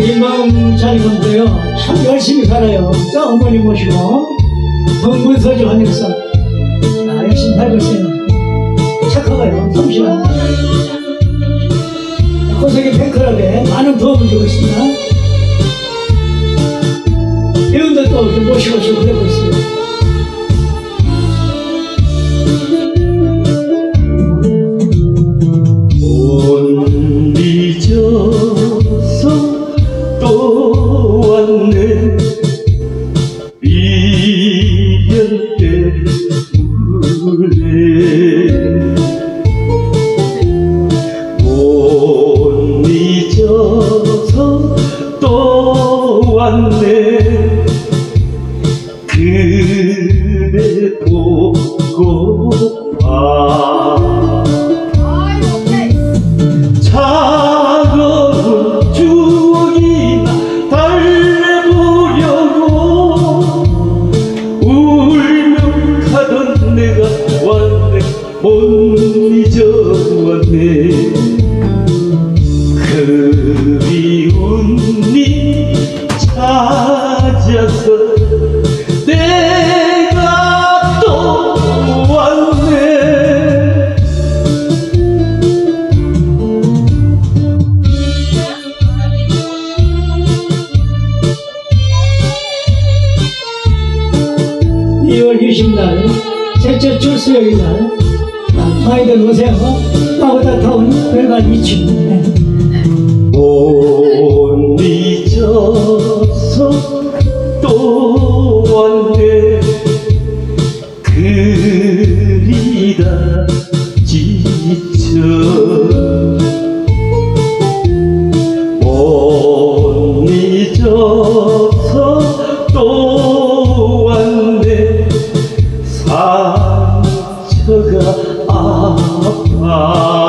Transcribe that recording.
당신 마음 잘 건데요. 참 열심히 살아요. 또 어머니 모시고 동분서주 하면서 아, 열심히 살고 있어요. 착하고요. 성실하고. 고생이 팬클럽에 많은 도움을 주고 있습니다. 이런데 또 모시고 지금 그러고 있어요. 또 왔네 미련 때문에 못 잊어서 또 왔네 잊어왔네. 그리운 니 찾아서 내가 또 왔네. 이월 20날 셋째 출수요일 날 아, 많이들 오세요. 빠고다타운 별관 2층. 네. 못 잊어서 또 왔네 아